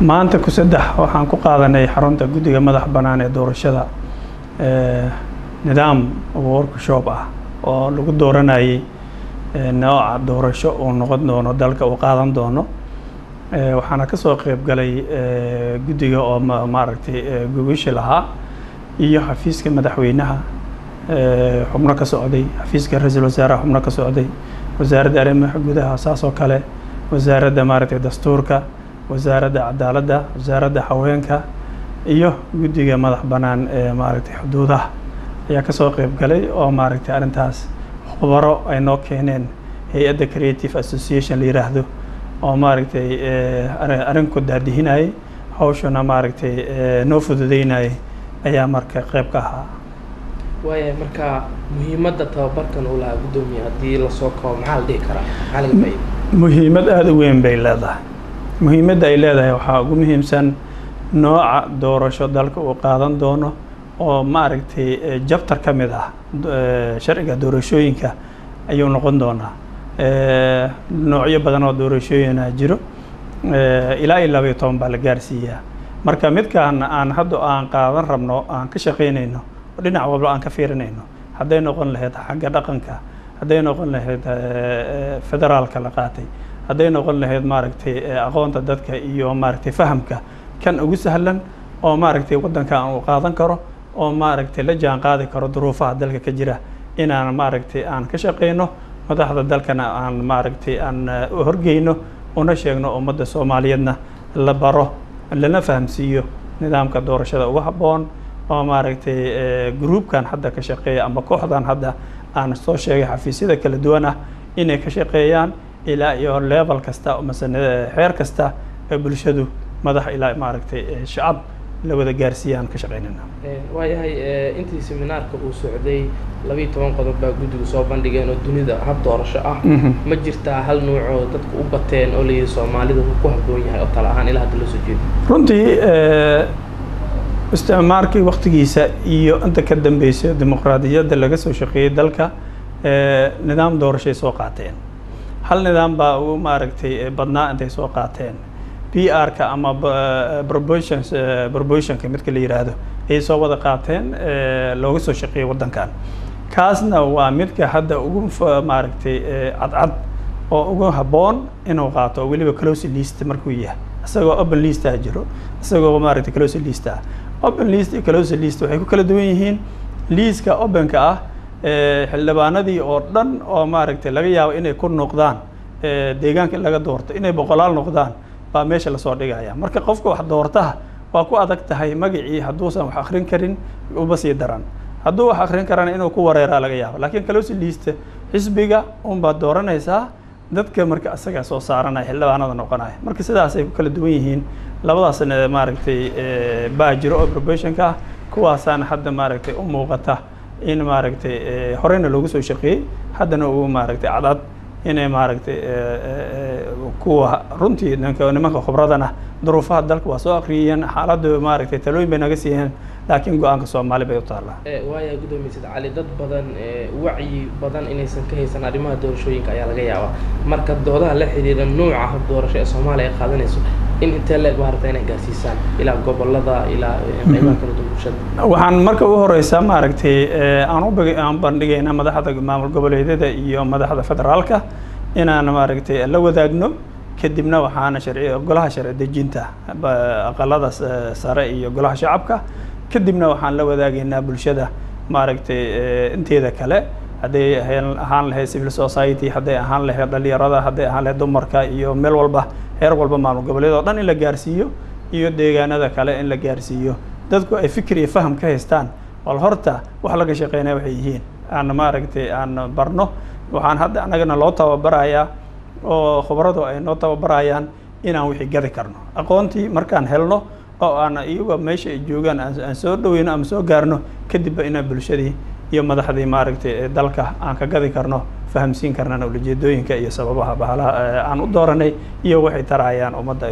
maanta ku saddex waxaan ku qaadanay xarunta guddiga madax bannaan ee doorashada nidaam workshop ah oo lagu dooranayay nooca doorasho uu noqon doono dalka uu qaadan doono. Waxaana ka soo qeyb galay guddiga oo maaragtay gogoshi lahaa iyo xafiiska madaxweynaha. Xubno ka socday xafiiska ra'iisul wasaaraha xubno ka socday wasaaradda arrimaha gudaha saas oo kale wasaaradda maaragtay dastuurka wasaaradda cadaaladda wasaaradda haweenka iyo guddiga madax bannaan ee maaragtay xuduudaha ayaa ka soo qeyb galay oo maaragtay arrintaas khubaro ay noo keeneen hay'adda creative association la yiraahdo oo maaragtay arrinku daadihinayay hawshuna maaragtay noo fududeynayay ayaa marka qeyb ka ahaa. Waaya marka muhiimadda tababarkan uu lahaa guddoomiye haddii la soo kabo maxaa la dhihi karaa? Muhiimad aada u weyn bay leedahay muhiimadda ay leedahay waxaa ugu muhiimsan nooca doorasho dalka uu qaadan doono oo maaragtay jabtar ka mid ah sharciga doorashooyinka ayuu noqon doonaa. Noocyo badan oo doorashooyina jiro. Ilaa iyo laba iyo toban baa la gaarsiiyaa. Marka midkaan aan hadda aan qaadan rabno aan ka shaqaynayno dhinac walba aan ka fiirinayno hadday noqon lahayd xagga dhaqanka hadday noqon lahayd federaalka la qaatay hadday noqon lahayd maaragtay aqoonta dadka iyo maaragtay fahamka kan ugu sahlan oo maaragtay waddanka aan u qaadan karo oo maaragtay la jaan qaadi karo duruufaha dalka ka jira inaan maaragtay aan ka shaqayno madaxda dalkana aan maaragtay aan horgeyno una sheegno ummadda soomaaliyeedna la baro lana fahamsiiyo nidaamka doorashada ugu habboon oo maaragtay gruubkan hadda ka shaqeeya ama kooxdan hadda aan soo sheegay xafiisyada kala duwan ah inay ka shaqeeyaan ilaa iyo level kasta mase xeer kasta ee bulshadu madax ilaa maaragtay shacab la wada gaarsiiyaan ka shaqeynayna. Waayahay intii seminaarka uu socday labiiyo toban qodob baa guddigu soo bandhigeen oo dunida hab doorasho ah. Ma jirtaa hal nuucoo dadku u bateen oo layidhi soomaalida wuu ku habboon yahay oo tala ahaan ilaa hadda loo soo jeedo. Runtii isticmaalkii waktigiisa iyo inta ka dambeysay dimuqraadiyadda laga soo shaqeeyey dalka nidaam doorashay soo qaateen hal nidaam baa ugu maaragtay badnaa intay soo qaateen? P r-ka ama proportions proportionka midka la yiraahdo ayay soo wada qaateen looga soo shaqeeyey waddankan. Kaasna waa midka hadda ugu maaragtay cadcad oo ugu habboon inuu qaato oo weliba close list markuu yahay. Isagoo open list ah jiro isagoo maaragtay close list ah. Open list iyo close list waxay ku kala duwan yihiin. Liiska openka ah xildhibaanadii oo dhan oo maaragtay laga yaabo inay ku noqdaan deegaanka in laga doorto inay boqolaal noqdaan baa meesha la soo dhigaya. Marka qofka wax doortaha waa ku adag tahay magacii hadduusan wax akrin karin uba sii daran. Hadduu wax akrin karana inuu ku wareeraa laga yaabo. Laakiin close list xisbiga unbaad dooranaysaa dadka marka isagaa soo saaranaya xildhibaanada noqonaya. Marka sidaasay ku kala duwan yihiin labadaasna maaragtay baa jiro oo probationka ah kuwaasaana hadda maaragtay u muuqata in maaragtay horeyna loogu soo shaqeeyey haddana uu maaragtay cadcad inay maaragtay kuwa runtii nimanka khubradana duruufaha dalka waa soo akriyeen xaaladda maaragtay talooyin bay naga siiyeen laakiin go'aanka soomaali bay u taallaa waaya guddoomiye said cali dad badan wacyi badan inaysan ka haysan arrimaha doorashooyinka ayaa laga yaabaa. Marka doodaha la xidhiira hab doorasho ee soomaaliya ay qaadanayso in intee leeg maarata inay gaarsiisaan ilaa gobollada ilaa qeybaha kala duwan bulshada. Waxaan marka u horeysa maaragtay aan u aan bandhigayna madaxda maamul goboleedyada iyo madaxda federaalka inaan maaragtay la wadaagno. Kadibna waxaana sharci golaha sharci dejinta aqalada sare iyo golaha shacabka. Kadibna waxaan la wadaagaynaa bulshada maaragtay inteeda kale hadday ahaan lahayd civil society hadday ahaan lahayd dhalinyarada hadday ahaan lahayd dumarka iyo meel walba heer walba maamul goboleed oo dhan in la gaarsiiyo iyo deegaanada kale in la gaarsiiyo. Dadku ay fikir iyo faham ka haystaan? Wal horta wax laga shaqeynaya waxay yihiin. Aan maaragtay aan barno. Waxaan hadda annagana loo tababarayaa oo khubaradu ay noo tababarayaan inaan wixii gadi karno. Aqoontii markaan helno oo aan iyaga meesha ay joogaan aan soo dhaweyno ama soo gaarno kadibba inaan bulshadii iyo madaxdii maaragtay dalka aan ka gadi karno fahamsiin karnana ulajeedooyinka iyo sababaha bahalaha aan u dooranay iyo waxay tarayaan ummadda